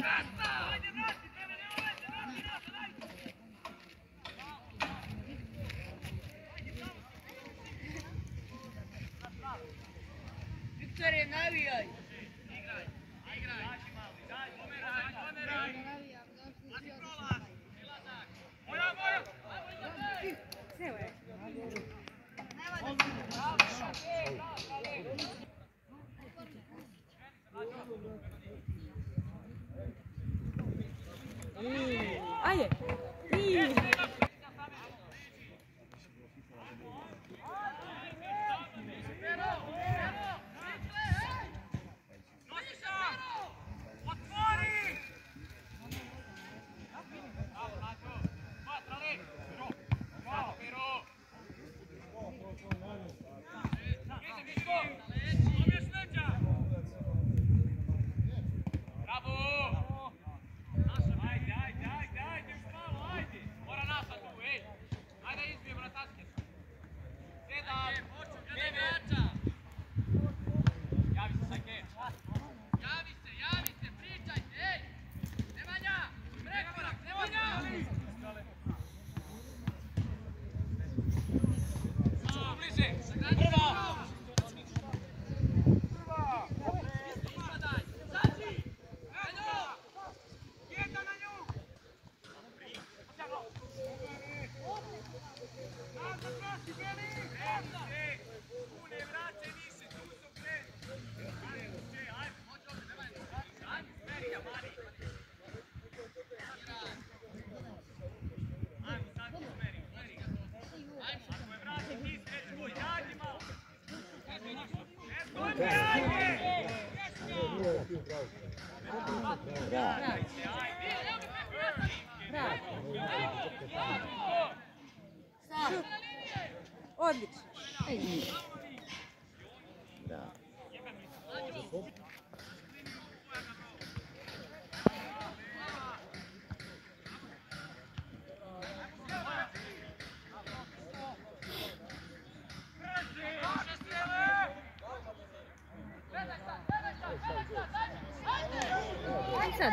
¡Vamos! Bravo. Odlično. Bravo. Ajde sad.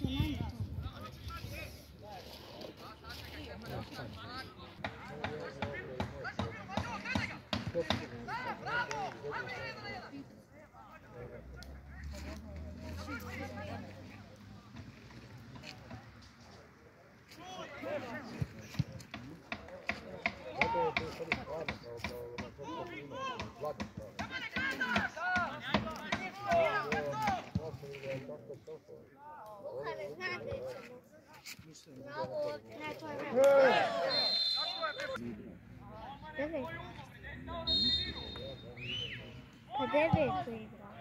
Bravo! To? Ne, to je Devet. Pa devet je igrao.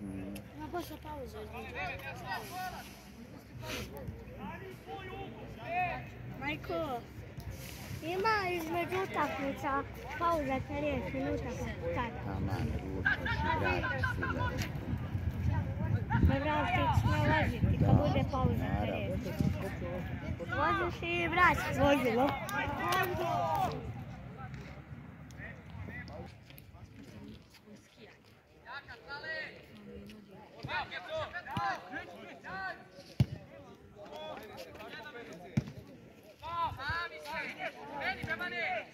Mm. Ima posle pauze. Majko, ima između utakmica pauza 30 minuta kada. Aman, ručaš i vratiš vratit nalaziti kad bude pauza Voziš i vraćaš vozilo. Meni, meni, meni!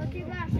Aqui embaixo.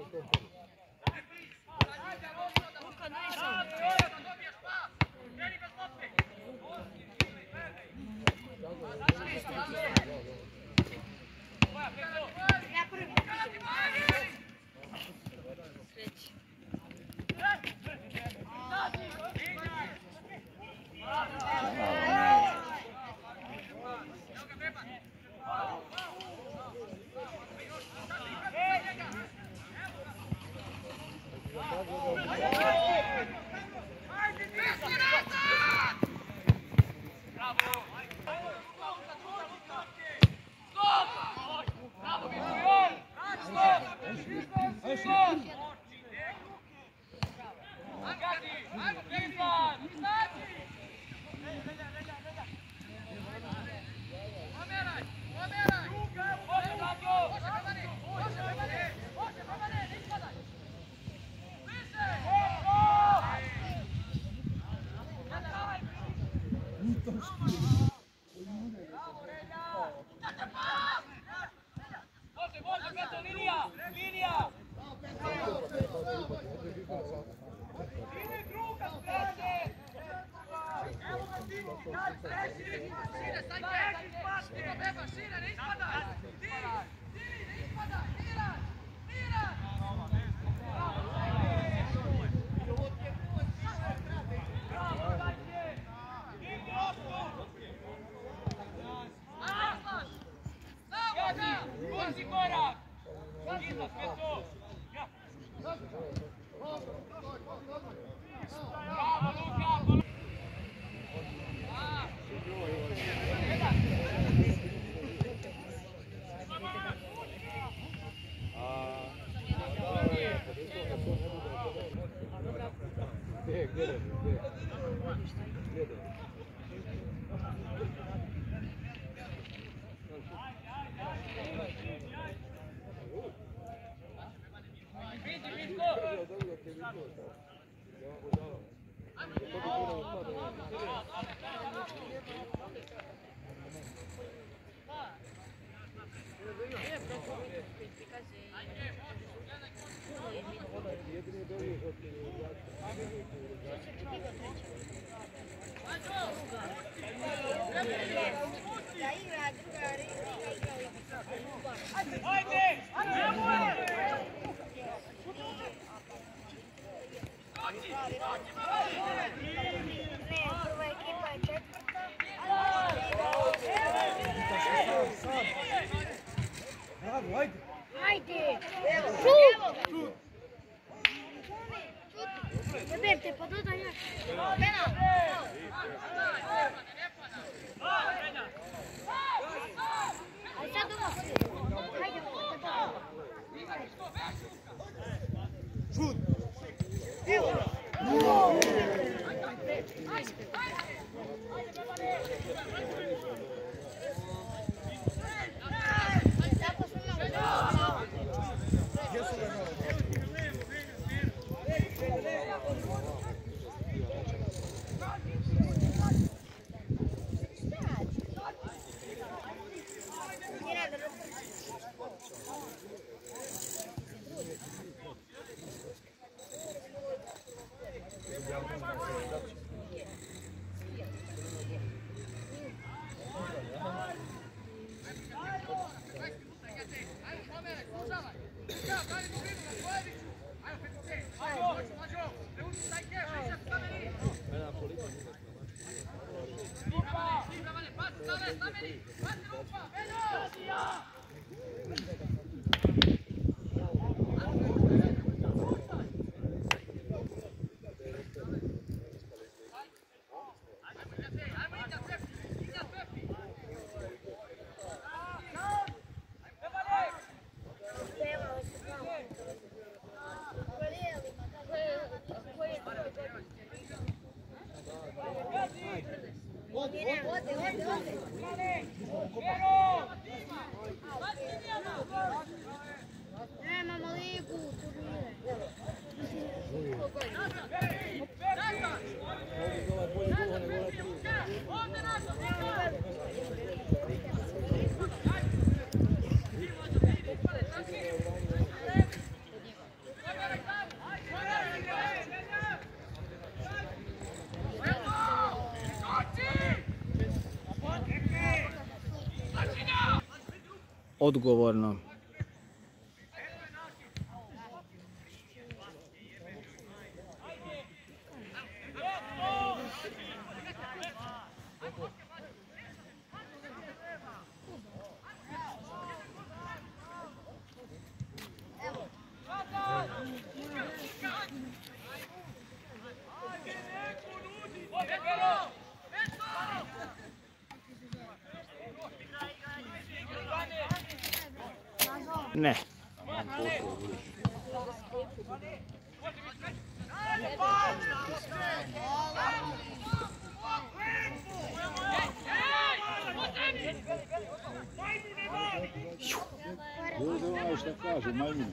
Luka, daj sam. Može, Bravo, Lupa! Passa, Lupa! Melhor! одговорно. Вызываешь, так кажем, мою.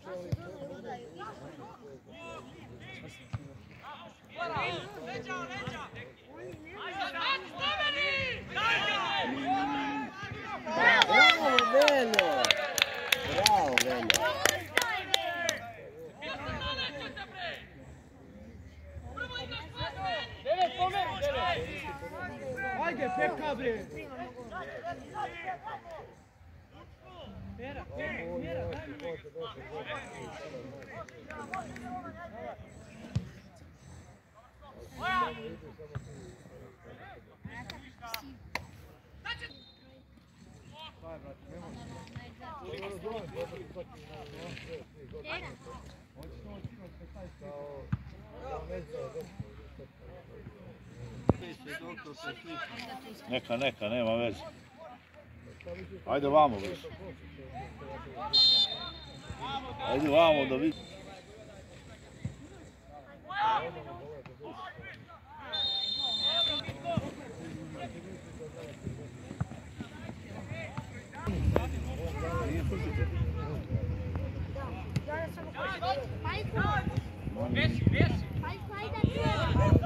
Bravo, Pepka bre! Neka, neka, nema veze. Ajde vamo već. Ajde vamo da vidi. Vesi, vesi. I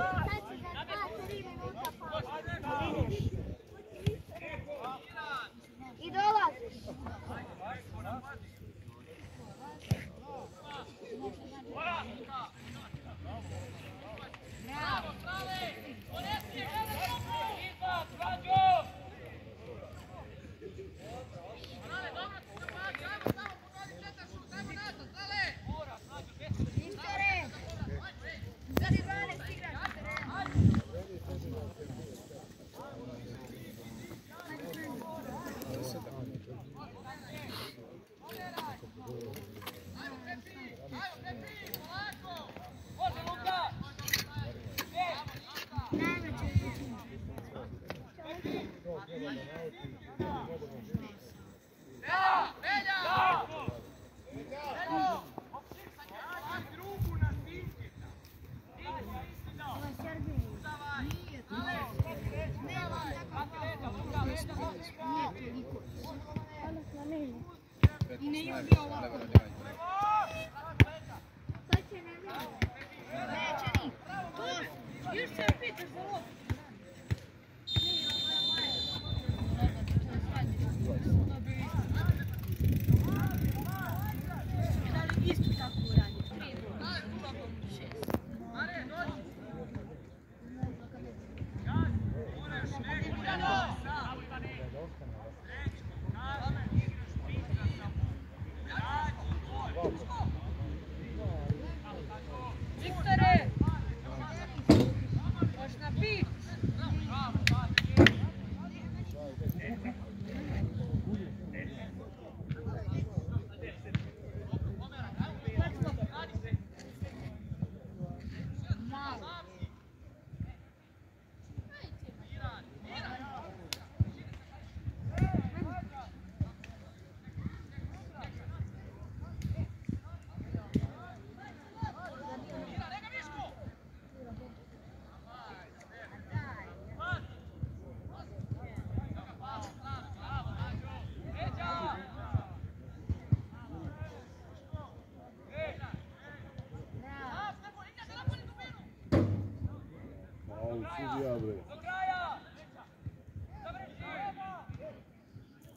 Tam siedzi Abre.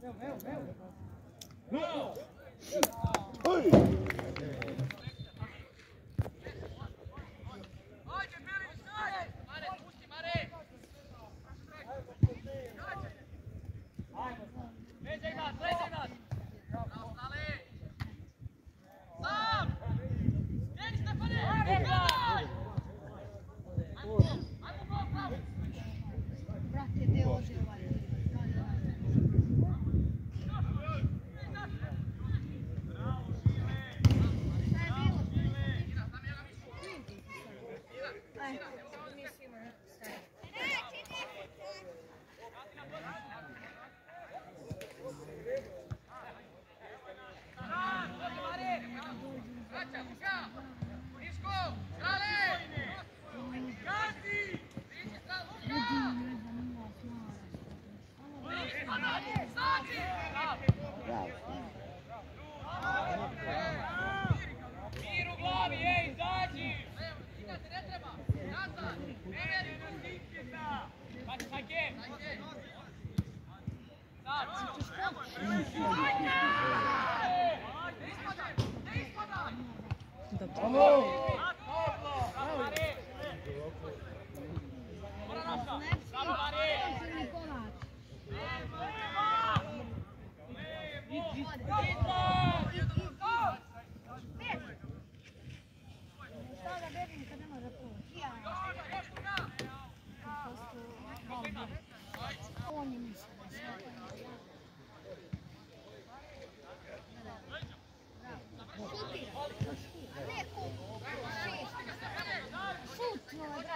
Meu, meu, meu. Oi! Oh!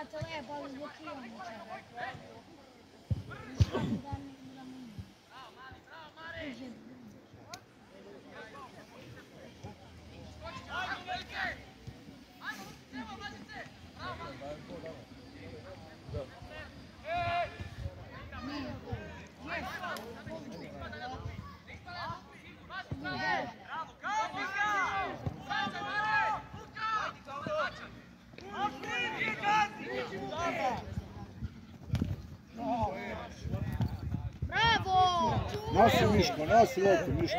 Exato, ele é a bola do. Miško, nosi loptu, Miško.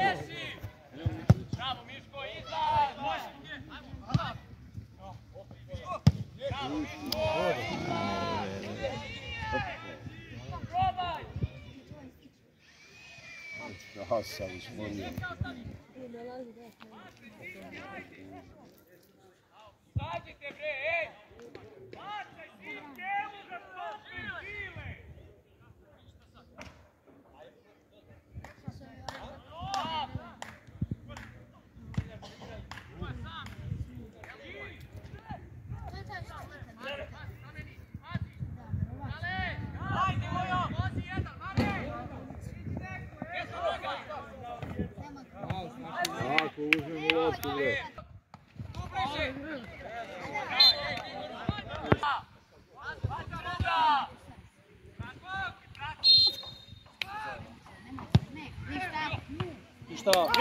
Bravo, Miško, izad! Bravo, Miško, izad! Probaj! Ja sam izmorio.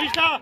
した。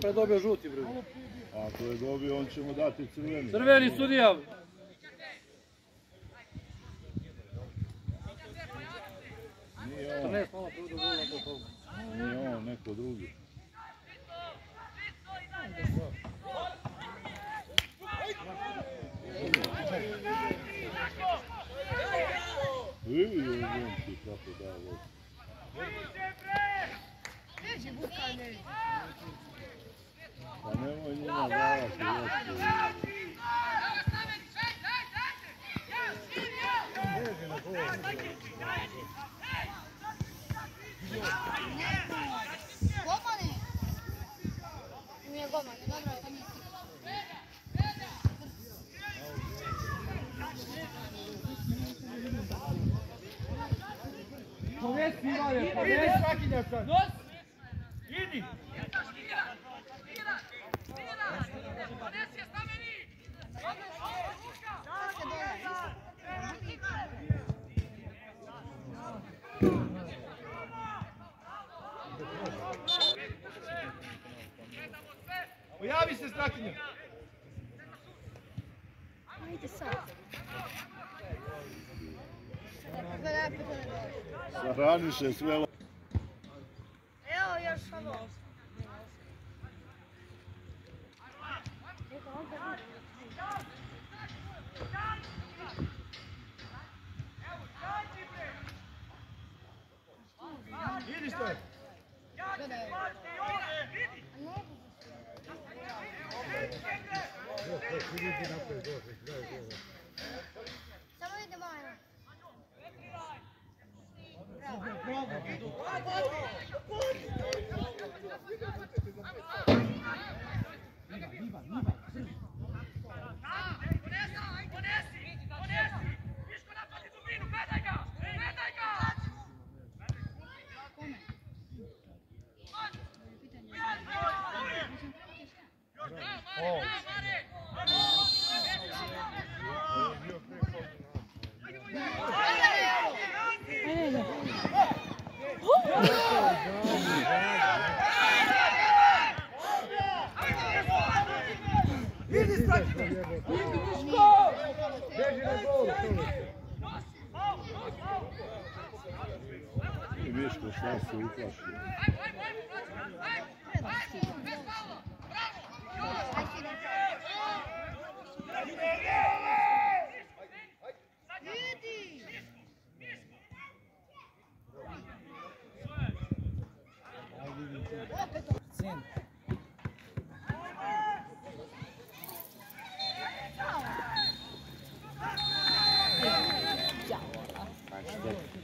Pre dobio žuti, bre. Ako je dobio, on će mu dati crveni. Crveni sudija. Nije on, 14 malo pre do gola, to je to. nije on, neko drugi. Vidi je momci kako da ovo. Pa nemoj njima davati loptu. Golmane. Nije golmane, dobro, to nije Povesi, Ivane, povesi. Nos! Idi! Pojavi se sad. Sahraniše sve